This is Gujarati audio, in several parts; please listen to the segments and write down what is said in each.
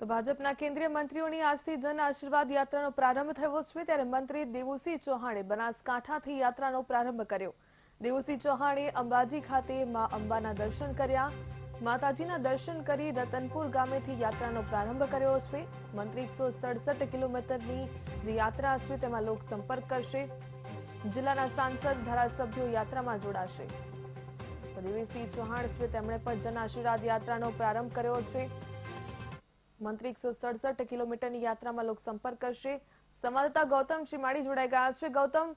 તો ભાજપના કેન્દ્રીય મંત્રીઓની આજથી જન આશીર્વાદ યાત્રાનો પ્રારંભ થયો છે, ત્યારે મંત્રી દેવુસિંહ ચૌહાણે બનાસકાંઠાથી યાત્રાનો પ્રારંભ કર્યો. દેવુસિંહ ચૌહાણે અંબાજી ખાતે મા અંબાના દર્શન કર્યા. માતાજીના દર્શન કરી રતનપુર ગામેથી યાત્રાનો પ્રારંભ કર્યો છે. મંત્રી એકસો સડસઠ કિલોમીટરની જે યાત્રા છે, તેમાં લોકસંપર્ક કરશે. જિલ્લાના સાંસદ ધારાસભ્યો યાત્રામાં જોડાશે. દેવીસિંહ ચૌહાણ છે, તેમણે પણ જન આશીર્વાદ યાત્રાનો પ્રારંભ કર્યો છે. મંત્રી એકસો સડસઠ કિલોમીટરની યાત્રામાં લોકસંપર્ક કરશે. સંવાદદાતા ગૌતમ શ્રીમાળી જોડાઈ ગયા છે. ગૌતમ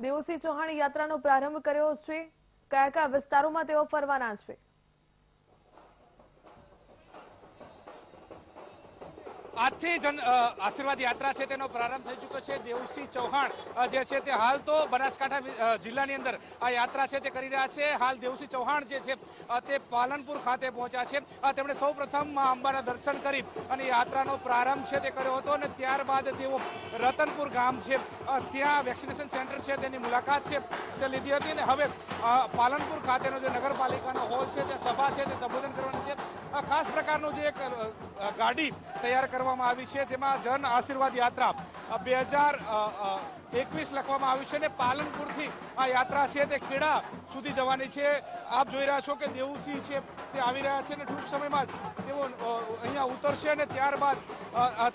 દેવસિંહ ચૌહાણ યાત્રાનો પ્રારંભ કર્યો છે. કયા કયા વિસ્તારોમાં તેઓ ફરવાના છે? આજથી જન આશીર્વાદ યાત્રા છે તેનો પ્રારંભ થઈ ચૂક્યો છે. દેવસિંહ ચૌહાણ જે છે તે હાલ તો બનાસકાંઠા જિલ્લાની અંદર આ યાત્રા છે તે કરી રહ્યા છે. હાલ દેવસિંહ ચૌહાણ જે છે તે પાલનપુર ખાતે પહોંચ્યા છે. તેમણે સૌ પ્રથમ મા અંબાના દર્શન કરી અને યાત્રાનો પ્રારંભ છે તે કર્યો હતો અને ત્યારબાદ તેઓ રતનપુર ગામ છે ત્યાં વેક્સિનેશન સેન્ટર છે, તેની મુલાકાત છે તે લીધી હતી અને હવે પાલનપુર ખાતેનો જે નગરપાલિકાનો હોલ છે તે સભા છે, તે સંબોધન કરવાની ખાસ પ્રકારનું જે એક ગાડી તૈયાર કરવામાં આવી છે તેમાં જન આશીર્વાદ યાત્રા બે હજાર એકવીસ લખવામાં આવ્યું છે અને પાલનપુરથી આ યાત્રા છે તે ખેડા સુધી જવાની છે. આપ જોઈ રહ્યા છો કે દેવુસિંહ છે તે આવી રહ્યા છે અને ટૂંક સમયમાં તેઓ અહીંયા ઉતરશે અને ત્યારબાદ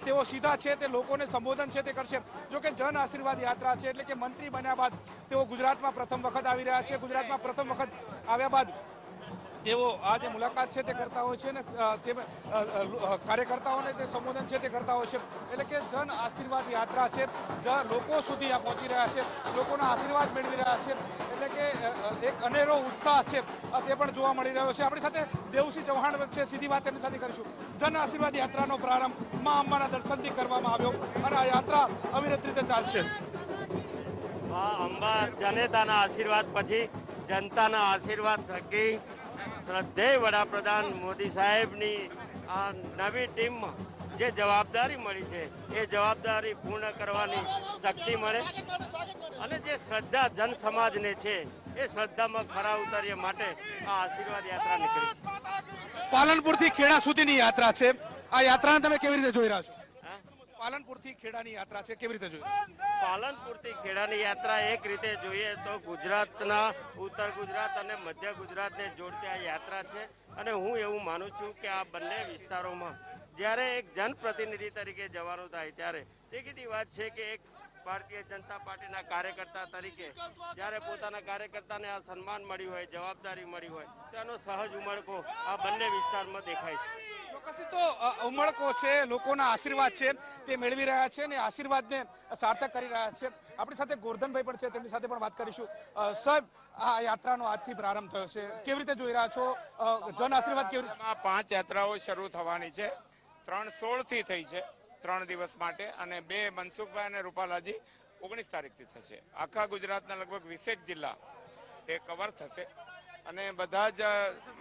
તેઓ સીધા છે તે લોકોને સંબોધન છે તે કરશે. જો કે જન આશીર્વાદ યાત્રા છે એટલે કે મંત્રી બન્યા બાદ તેઓ ગુજરાતમાં પ્રથમ વખત આવી રહ્યા છે. ગુજરાતમાં પ્રથમ વખત આવ્યા બાદ તેઓ આ જે મુલાકાત છે તે કરતા હોય છે અને તે કાર્યકર્તાઓને જે સંબોધન છે તે કરતા હોય છે. એટલે કે જન આશીર્વાદ યાત્રા છે. જ્યાં લોકો સુધી આ પહોંચી રહ્યા છે. લોકોના આશીર્વાદ મેળવી રહ્યા છે. એટલે કે એક અનેરો ઉત્સાહ છે. તે પણ જોવા મળી રહ્યો છે. આપણી સાથે દેવસિંહ ચૌહાણ છે. સીધી વાત એમની સાથે કરીશું. જન આશીર્વાદ યાત્રાનો પ્રારંભ મા અંબાના દર્શનથી કરવામાં આવ્યો અને આ યાત્રા અવિરત રીતે ચાલશે. અંબા જનેતાના આશીર્વાદ પછી જનતાના આશીર્વાદ થકી શ્રદ્ધેય વડાપ્રધાન મોદી સાહેબની આ નવી ટીમમાં જે જવાબદારી મળી છે, એ જવાબદારી પૂર્ણ કરવાની શક્તિ મળે. અને જે શ્રદ્ધા જન સમાજને છે, એ શ્રદ્ધામાં ખરા ઉતારીએ માટે આ આશીર્વાદ યાત્રા નીકળી છે. પાલનપુરથી ખેડા સુધીની યાત્રા છે. આ યાત્રાને તમે કેવી રીતે જોઈ રહ્યા છો? પાલનપુરથી ખેડાની યાત્રા છે, કેવી રીતે જોઈએ? પાલનપુરથી ખેડાની યાત્રા એક રીતે જોઈએ તો ગુજરાતના, ઉત્તર ગુજરાત અને મધ્ય ગુજરાતને જોડતી આ યાત્રા છે. અને હું એવું માનું છું કે આ બંને વિસ્તારોમાં જ્યારે એક જનપ્રતિનિધિ તરીકે જવાનું થાય ત્યારે દેખીતી વાત છે કે એક ભારતીય જનતા પાર્ટીના કાર્યકર્તા તરીકે જ્યારે પોતાના કાર્યકર્તાને આ સન્માન મળ્યું હોય જવાબદારી મળી હોય તો એનો સહજ ઉમળકો આ બંને વિસ્તારમાં દેખાય છે. તો ઉમળકો છે લોકોના આશીર્વાદ છે તે મેળવી રહ્યા છે અને આશીર્વાદને સાર્થક કરી રહ્યા છે. આપણી સાથે ગોરધનભાઈ પણ છે તેમની સાથે પણ વાત કરીશું. સાહેબ આ યાત્રાનો આજથી પ્રારંભ થયો છે. કેવી રીતે જોઈ રહ્યા છો? જન આશીર્વાદ કેવી રીતે? આ પાંચ યાત્રાઓ શરૂ થવાની છે. ત્રણ સોળથી થઈ છે. ત્રણ દિવસ માટે અને બે મનસુખભાઈ અને રૂપાલાજી ઓગણીસ તારીખથી થશે. આખા ગુજરાતના લગભગ વીસેક જિલ્લા એ કવર થશે. અને બધા જ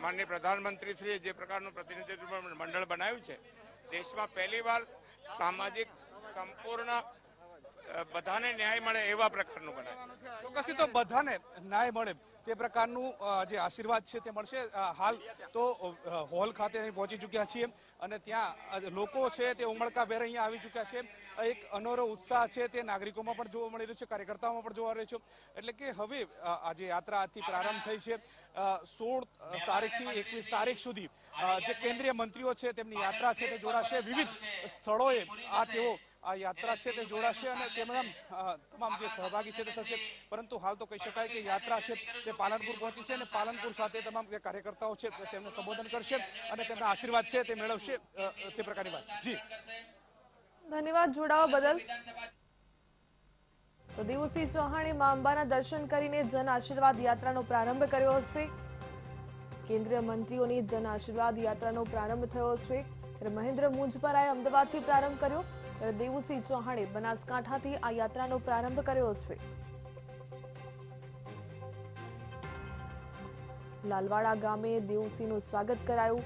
માનનીય પ્રધાનમંત્રીશ્રીએ જે પ્રકારનું પ્રતિનિધિત્વ મંડળ બનાવ્યું છે, દેશમાં પહેલીવાર સામાજિક સંપૂર્ણ બધાને ન્યાય મળે એવા પ્રકારનું બનાવ્યું ચોક્કસથી તો બધાને ન્યાય મળે. તે પ્રકારનું જે આશીર્વાદ છે તે મળશે. હાલ તો હોલ ખાતે પહોંચી ચૂક્યા છીએ અને ત્યાં લોકો છે તે ઉમળકાભેર અહીંયા આવી ચૂક્યા છે. એક અનોરો ઉત્સાહ છે તે નાગરિકોમાં પણ જોવા મળી રહ્યો છે, કાર્યકર્તાઓમાં પણ જોવા રહ્યો છે. એટલે કે હવે આજે યાત્રા આજથી પ્રારંભ થઈ છે. સોળ તારીખથી એકવીસ તારીખ સુધી જે કેન્દ્રીય મંત્રીઓ છે તેમની યાત્રા છે તે જોડાશે. વિવિધ સ્થળોએ આ તેઓ આ યાત્રા છે તે જોડાશે અને તેમના તમામ જે સહભાગી છે તે થશે. પરંતુ હાલ તો કહી શકાય કે યાત્રા છે તે પાલનપુર પહોંચી છે અને પાલનપુર સાથે તમામ જે કાર્યકર્તાઓ છે તેમને સંબોધન કરશે અને તેમના આશીર્વાદ છે તે મેળવશે તે પ્રકારની વાત જી. ધન્યવાદ જોડાવા બદલ. તો દેવુસિંહ ચૌહાણે મા અંબાના દર્શન કરીને જન આશીર્વાદ યાત્રાનો પ્રારંભ કર્યો છે કેન્દ્રીય મંત્રીઓની જન આશીર્વાદ યાત્રાનો પ્રારંભ થયો છે મહેન્દ્ર મુંજપરાએ અમદાવાદથી પ્રારંભ કર્યો. ત્યારે દેવુસિંહ ચૌહાણે બનાસકાંઠાથી આ યાત્રાનો પ્રારંભ કર્યો છે. લાલવાડા ગામે દેવુસિંહનું સ્વાગત કરાયું.